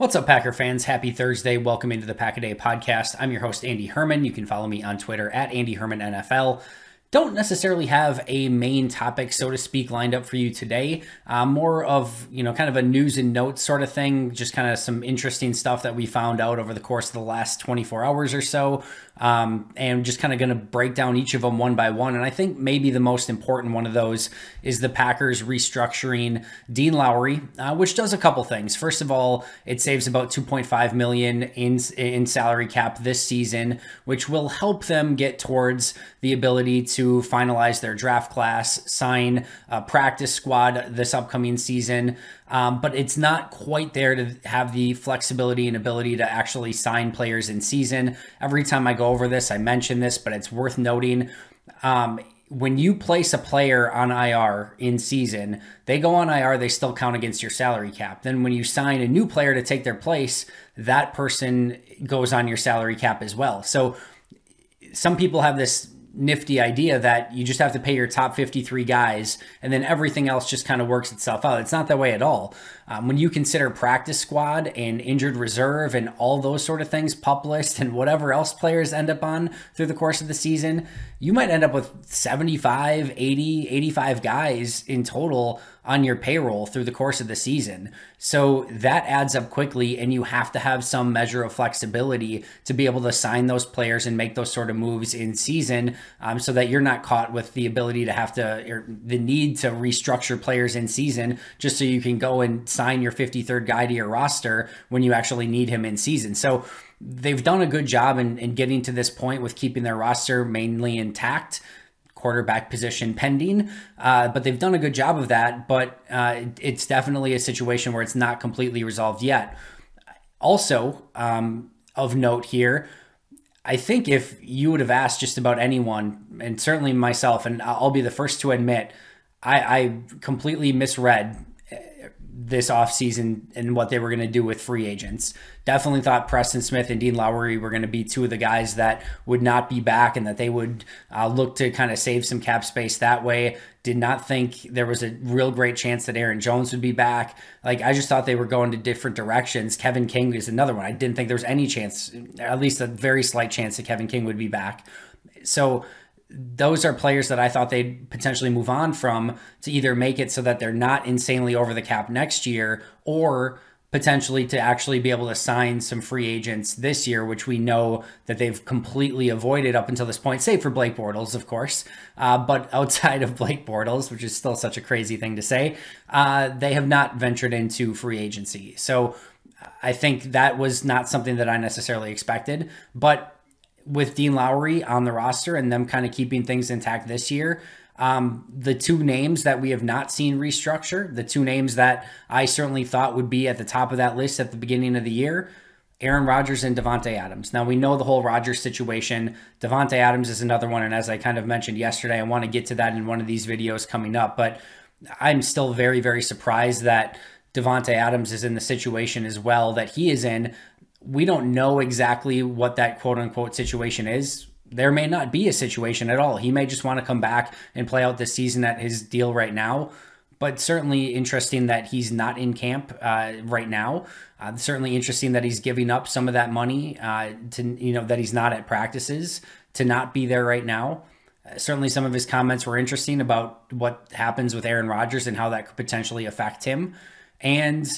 What's up, Packer fans? Happy Thursday. Welcome into the Pack a Day podcast. I'm your host, Andy Herman. You can follow me on Twitter at Andy Herman NFL don't necessarily have a main topic, so to speak, lined up for you today. Uh, more of, you know, kind of a news and notes sort of thing, just kind of some interesting stuff that we found out over the course of the last 24 hours or so. Um, and just kind of going to break down each of them one by one. And I think maybe the most important one of those is the Packers restructuring Dean Lowry, uh, which does a couple things. First of all, it saves about 2.5 million in in salary cap this season, which will help them get towards the ability to to finalize their draft class, sign a practice squad this upcoming season. Um, but it's not quite there to have the flexibility and ability to actually sign players in season. Every time I go over this, I mention this, but it's worth noting. Um, when you place a player on IR in season, they go on IR, they still count against your salary cap. Then when you sign a new player to take their place, that person goes on your salary cap as well. So some people have this nifty idea that you just have to pay your top 53 guys and then everything else just kind of works itself out. It's not that way at all. Um, when you consider practice squad and injured reserve and all those sort of things, pup list and whatever else players end up on through the course of the season, you might end up with 75, 80, 85 guys in total on your payroll through the course of the season. So that adds up quickly, and you have to have some measure of flexibility to be able to sign those players and make those sort of moves in season um, so that you're not caught with the ability to have to, or the need to restructure players in season just so you can go and sign your 53rd guy to your roster when you actually need him in season. So, they've done a good job in, in getting to this point with keeping their roster mainly intact quarterback position pending. Uh, but they've done a good job of that. But uh, it's definitely a situation where it's not completely resolved yet. Also, um, of note here, I think if you would have asked just about anyone, and certainly myself, and I'll be the first to admit, I, I completely misread this offseason and what they were going to do with free agents. Definitely thought Preston Smith and Dean Lowry were going to be two of the guys that would not be back and that they would uh, look to kind of save some cap space that way. Did not think there was a real great chance that Aaron Jones would be back. Like, I just thought they were going to different directions. Kevin King is another one. I didn't think there was any chance, at least a very slight chance, that Kevin King would be back. So, those are players that I thought they'd potentially move on from to either make it so that they're not insanely over the cap next year or potentially to actually be able to sign some free agents this year, which we know that they've completely avoided up until this point, save for Blake Bortles, of course. Uh, but outside of Blake Bortles, which is still such a crazy thing to say, uh, they have not ventured into free agency. So I think that was not something that I necessarily expected. But with Dean Lowry on the roster and them kind of keeping things intact this year. Um, the two names that we have not seen restructure, the two names that I certainly thought would be at the top of that list at the beginning of the year, Aaron Rodgers and Davante Adams. Now we know the whole Rodgers situation. Davante Adams is another one, and as I kind of mentioned yesterday, I want to get to that in one of these videos coming up. But I'm still very, very surprised that Davante Adams is in the situation as well that he is in we don't know exactly what that quote unquote situation is. There may not be a situation at all. He may just want to come back and play out this season at his deal right now. But certainly interesting that he's not in camp uh, right now. Uh, certainly interesting that he's giving up some of that money uh, to you know that he's not at practices to not be there right now. Certainly, some of his comments were interesting about what happens with Aaron Rodgers and how that could potentially affect him. And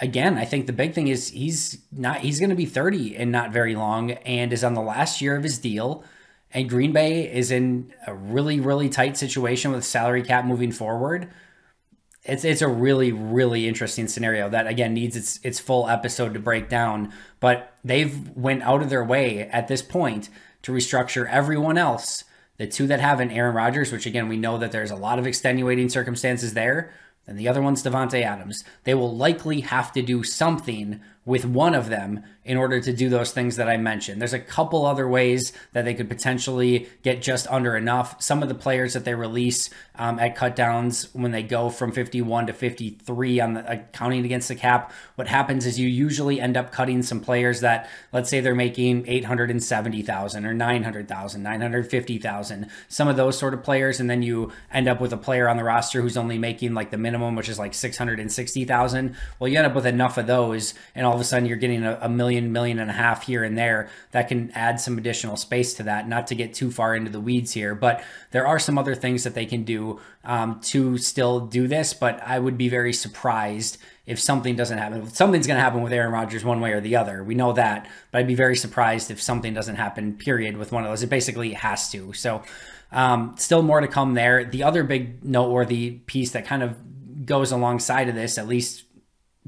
again, I think the big thing is he's not he's going to be 30 and not very long and is on the last year of his deal. And Green Bay is in a really really tight situation with salary cap moving forward. It's it's a really really interesting scenario that again needs its its full episode to break down, but they've went out of their way at this point to restructure everyone else. The two that have an Aaron Rodgers, which again we know that there's a lot of extenuating circumstances there, and the other one's Davante Adams. They will likely have to do something with one of them in order to do those things that I mentioned. There's a couple other ways that they could potentially get just under enough. Some of the players that they release um, at cutdowns when they go from 51 to 53 on the uh, counting against the cap, what happens is you usually end up cutting some players that, let's say, they're making 870,000 or 900,000, 950,000, some of those sort of players, and then you end up with a player on the roster who's only making like the minimum, which is like 660,000. Well, you end up with enough of those, and all of a sudden you're getting a, a, million, million and a half here and there that can add some additional space to that. Not to get too far into the weeds here, but there are some other things that they can do um, to still do this. But I would be very surprised if something doesn't happen. Something's going to happen with Aaron Rodgers one way or the other. We know that, but I'd be very surprised if something doesn't happen. Period with one of those. It basically has to. So. Um, still more to come there. The other big noteworthy piece that kind of goes alongside of this, at least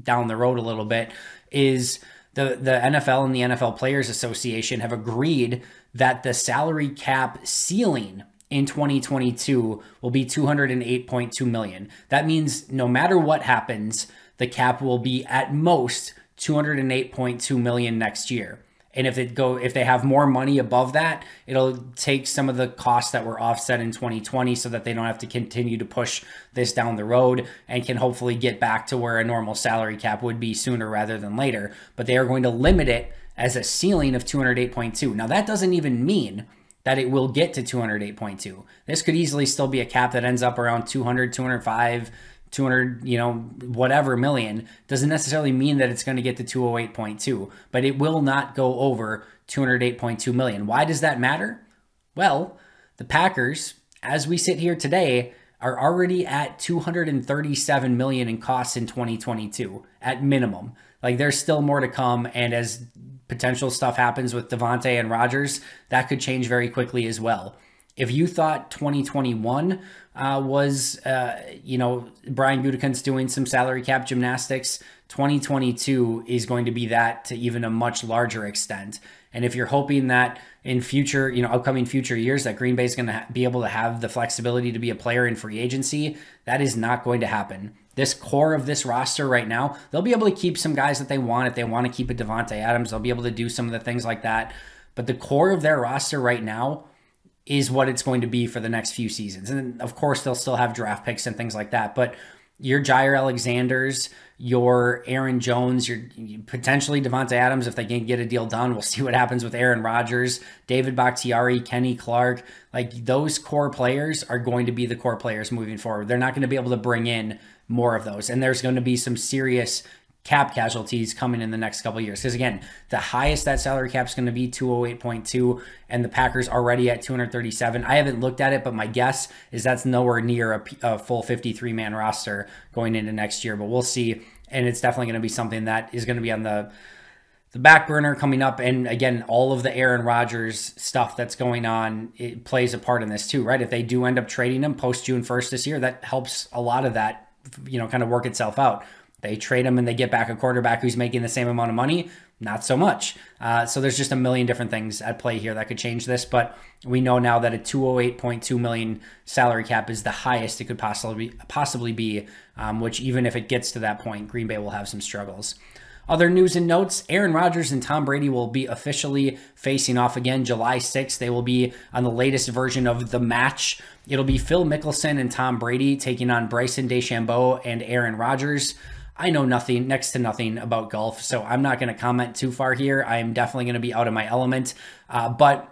down the road a little bit, is the the NFL and the NFL Players Association have agreed that the salary cap ceiling in 2022 will be 208.2 million. That means no matter what happens, the cap will be at most 208.2 million next year. And if it go if they have more money above that, it'll take some of the costs that were offset in 2020 so that they don't have to continue to push this down the road and can hopefully get back to where a normal salary cap would be sooner rather than later. But they are going to limit it as a ceiling of 208.2. Now that doesn't even mean that it will get to 208.2. This could easily still be a cap that ends up around 200, 205 200, you know, whatever million doesn't necessarily mean that it's going to get to 208.2, but it will not go over 208.2 million. Why does that matter? Well, the Packers, as we sit here today, are already at 237 million in costs in 2022 at minimum. Like there's still more to come and as potential stuff happens with Davante and Rodgers, that could change very quickly as well. If you thought 2021 uh, was, uh, you know, Brian Gutekunst doing some salary cap gymnastics. 2022 is going to be that to even a much larger extent. And if you're hoping that in future, you know, upcoming future years, that Green Bay is going to be able to have the flexibility to be a player in free agency, that is not going to happen. This core of this roster right now, they'll be able to keep some guys that they want. If they want to keep a Davante Adams, they'll be able to do some of the things like that. But the core of their roster right now is what it's going to be for the next few seasons. And of course, they'll still have draft picks and things like that. But your Jaire Alexanders, your Aaron Jones, your potentially Davante Adams, if they can get a deal done, we'll see what happens with Aaron Rodgers, David Bakhtiari, Kenny Clark. Like those core players are going to be the core players moving forward. They're not going to be able to bring in more of those. And there's going to be some serious cap casualties coming in the next couple years. Because again, the highest that salary cap is going to be 208.2, and the Packers already at 237. I haven't looked at it, but my guess is that's nowhere near a, a full 53 man roster going into next year. But we'll see, and it's definitely going to be something that is going to be on the the back burner coming up and again all of the Aaron Rodgers stuff that's going on it plays a part in this too right if they do end up trading him post June 1st this year that helps a lot of that you know kind of work itself out they trade him and they get back a quarterback who's making the same amount of money. Not so much. Uh, so there's just a million different things at play here that could change this. But we know now that a 208.2 million salary cap is the highest it could possibly possibly be. Um, which even if it gets to that point, Green Bay will have some struggles. Other news and notes Aaron Rodgers and Tom Brady will be officially facing off again July 6th. They will be on the latest version of the match. It'll be Phil Mickelson and Tom Brady taking on Bryson DeChambeau and Aaron Rodgers. I know nothing, next to nothing about golf, so I'm not going to comment too far here. I am definitely going to be out of my element. Uh, but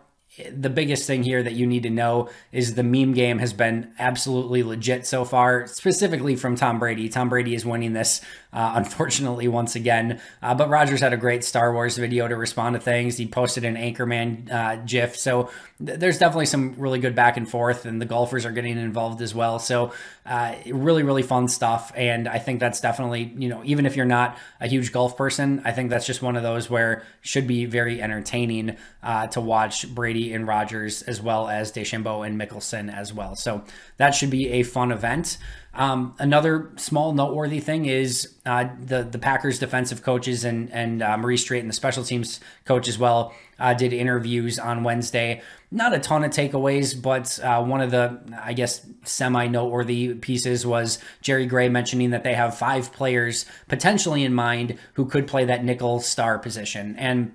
the biggest thing here that you need to know is the meme game has been absolutely legit so far, specifically from Tom Brady. Tom Brady is winning this, uh, unfortunately, once again. Uh, but Rodgers had a great Star Wars video to respond to things. He posted an Anchorman uh, GIF. So th- there's definitely some really good back and forth, and the golfers are getting involved as well. So uh, really, really fun stuff. And I think that's definitely, you know, even if you're not a huge golf person, I think that's just one of those where should be very entertaining uh, to watch Brady and Rodgers as well as DeChambeau and Mickelson as well. So that should be a fun event. Um, another small noteworthy thing is uh, the the Packers defensive coaches and and uh, Maurice Strait and the special teams coach as well uh, did interviews on Wednesday. Not a ton of takeaways, but uh, one of the I guess semi noteworthy pieces was Jerry Gray mentioning that they have five players potentially in mind who could play that nickel star position and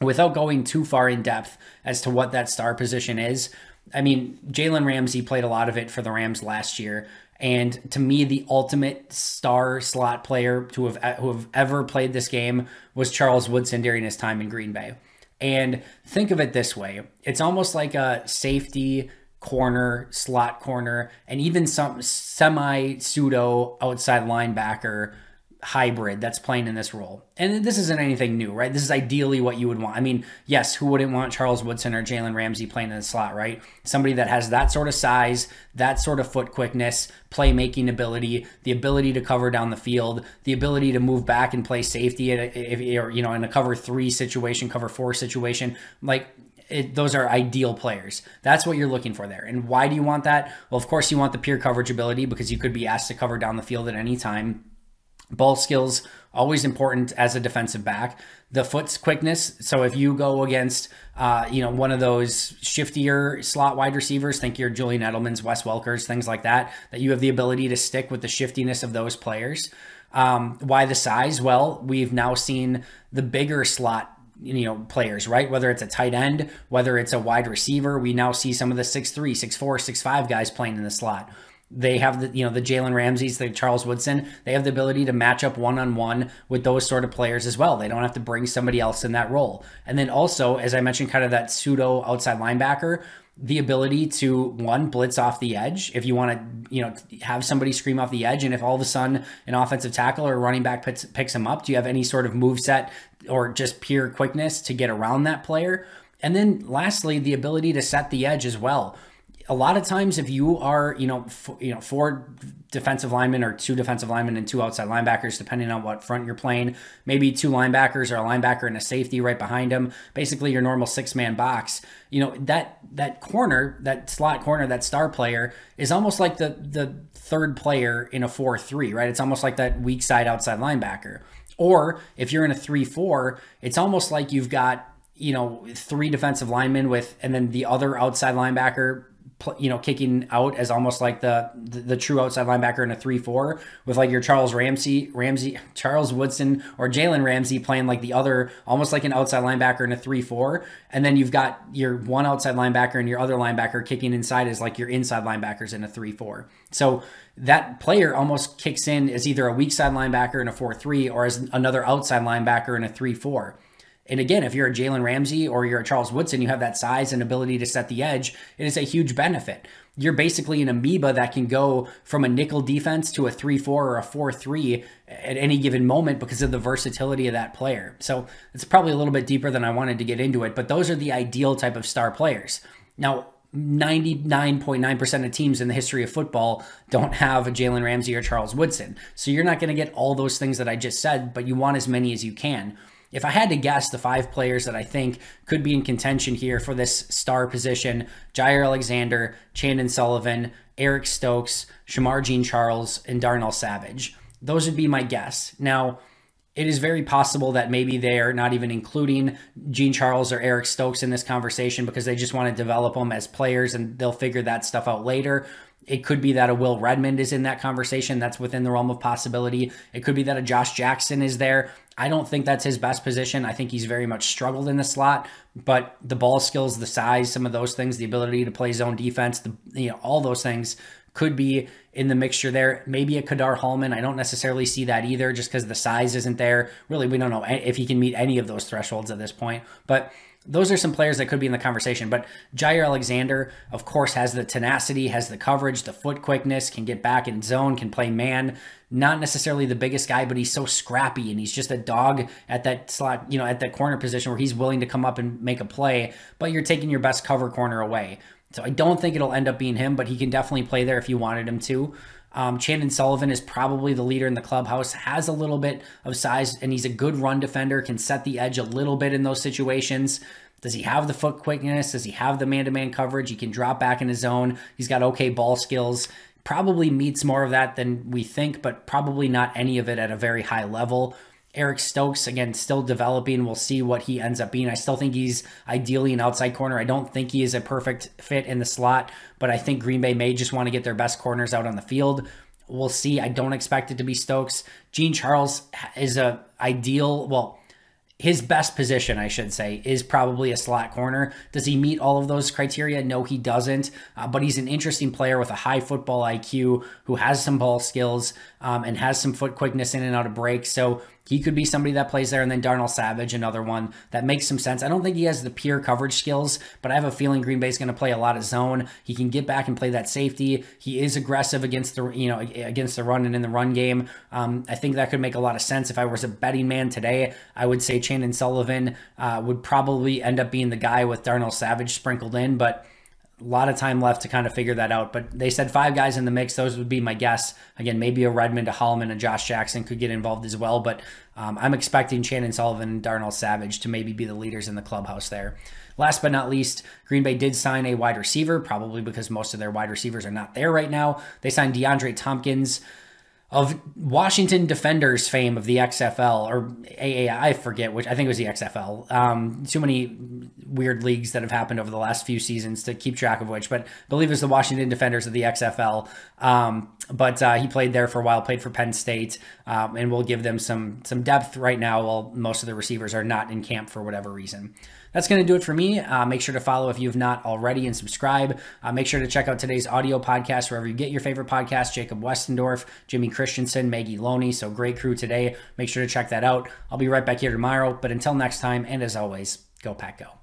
without going too far in depth as to what that star position is, I mean, Jalen Ramsey played a lot of it for the Rams last year. And to me, the ultimate star slot player to have who have ever played this game was Charles Woodson during his time in Green Bay. And think of it this way: it's almost like a safety corner, slot corner, and even some semi pseudo outside linebacker hybrid that's playing in this role. And this isn't anything new, right? This is ideally what you would want. I mean, yes, who wouldn't want Charles Woodson or Jalen Ramsey playing in the slot, right? Somebody that has that sort of size, that sort of foot quickness, playmaking ability, the ability to cover down the field, the ability to move back and play safety, if, or, you know, in a cover three situation, cover four situation. Like it, those are ideal players. That's what you're looking for there. And why do you want that? Well, of course, you want the pure coverage ability because you could be asked to cover down the field at any time. Ball skills, always important as a defensive back. The foot's quickness. So if you go against, uh, you know, one of those shiftier slot wide receivers, think your Julian Edelman's, Wes Welkers, things like that, that you have the ability to stick with the shiftiness of those players. Um, why the size? Well, we've now seen the bigger slot you know players right whether it's a tight end whether it's a wide receiver we now see some of the 6'3 6'4 6'5 guys playing in the slot they have the you know the Jalen Ramseys, the Charles Woodson. They have the ability to match up one on one with those sort of players as well. They don't have to bring somebody else in that role. And then also, as I mentioned, kind of that pseudo outside linebacker the ability to one blitz off the edge if you want to you know have somebody scream off the edge and if all of a sudden an offensive tackle or running back picks, picks him up do you have any sort of move set or just pure quickness to get around that player and then lastly the ability to set the edge as well a lot of times if you are you know you know four defensive linemen or two defensive linemen and two outside linebackers depending on what front you're playing maybe two linebackers or a linebacker and a safety right behind them basically your normal six man box you know that that corner that slot corner that star player is almost like the the third player in a 4-3 right? It's almost like that weak side outside linebacker. Or if you're in a 3-4 it's almost like you've got you know three defensive linemen with and then the other outside linebacker you know, kicking out as almost like the, the, the true outside linebacker in a three four with like your Charles Ramsey, Ramsey, Charles Woodson or Jalen Ramsey playing like the other, almost like an outside linebacker in a three four, and then you've got your one outside linebacker and your other linebacker kicking inside as like your inside linebackers in a three four. So that player almost kicks in as either a weak side linebacker in a four three or as another outside linebacker in a three four. And again, if you're a Jalen Ramsey or you're a Charles Woodson, you have that size and ability to set the edge. It is a huge benefit. You're basically an amoeba that can go from a nickel defense to a 3 4 or a 4 3 at any given moment because of the versatility of that player. So it's probably a little bit deeper than I wanted to get into it, but those are the ideal type of star players. Now, 99.9% of teams in the history of football don't have a Jalen Ramsey or Charles Woodson. So you're not going to get all those things that I just said, but you want as many as you can. If I had to guess the five players that I think could be in contention here for this star position, Jaire Alexander, Chandon Sullivan, Eric Stokes, Shemar Jean Charles, and Darnell Savage. Those would be my guess. Now, it is very possible that maybe they are not even including Jean Charles or Eric Stokes in this conversation because they just want to develop them as players and they'll figure that stuff out later. It could be that a Will Redmond is in that conversation. That's within the realm of possibility. It could be that a Josh Jackson is there. I don't think that's his best position. I think he's very much struggled in the slot, but the ball skills, the size, some of those things, the ability to play zone defense, the you know, all those things could be in the mixture there. Maybe a Ka'dar Hollman. I don't necessarily see that either just because the size isn't there. Really, we don't know if he can meet any of those thresholds at this point. But those are some players that could be in the conversation. But Jaire Alexander, of course, has the tenacity, has the coverage, the foot quickness, can get back in zone, can play man. Not necessarily the biggest guy, but he's so scrappy and he's just a dog at that slot, you know, at that corner position where he's willing to come up and make a play, but you're taking your best cover corner away. So I don't think it'll end up being him, but he can definitely play there if you wanted him to. Um, Chandon Sullivan is probably the leader in the clubhouse, has a little bit of size, and he's a good run defender, can set the edge a little bit in those situations. Does he have the foot quickness? Does he have the man to man coverage? He can drop back in his zone. He's got okay ball skills. Probably meets more of that than we think, but probably not any of it at a very high level. Eric Stokes, again, still developing. We'll see what he ends up being. I still think he's ideally an outside corner. I don't think he is a perfect fit in the slot, but I think Green Bay may just want to get their best corners out on the field. We'll see. I don't expect it to be Stokes. Jean Charles is a ideal, well, his best position, I should say, is probably a slot corner. Does he meet all of those criteria? No, he doesn't. Uh, but he's an interesting player with a high football IQ who has some ball skills um, and has some foot quickness in and out of breaks. So he could be somebody that plays there. And then Darnell Savage, another one that makes some sense. I don't think he has the pure coverage skills, but I have a feeling Green Bay's going to play a lot of zone. He can get back and play that safety. He is aggressive against the you know against the run and in the run game. Um, I think that could make a lot of sense. If I was a betting man today, I would say Chandon Sullivan uh, would probably end up being the guy with Darnell Savage sprinkled in, but a lot of time left to kind of figure that out. But they said five guys in the mix. Those would be my guess. Again, maybe a Redmond, a Hollman, and Josh Jackson could get involved as well. But um, I'm expecting Chandon Sullivan and Darnell Savage to maybe be the leaders in the clubhouse there. Last but not least, Green Bay did sign a wide receiver, probably because most of their wide receivers are not there right now. They signed DeAndre Thompkins of Washington Defenders fame of the XFL or AA, I forget which I think it was the XFL. Um, too many weird leagues that have happened over the last few seasons to keep track of which, but I believe it was the Washington Defenders of the XFL. Um, but uh, he played there for a while, played for Penn State, um, and will give them some some depth right now. While most of the receivers are not in camp for whatever reason. That's going to do it for me. Uh, make sure to follow if you have not already and subscribe. Uh, make sure to check out today's audio podcast wherever you get your favorite podcast. Jacob Westendorf, Jimmy Christensen, Maggie Loney. So great crew today. Make sure to check that out. I'll be right back here tomorrow. But until next time, and as always, go Pack Go.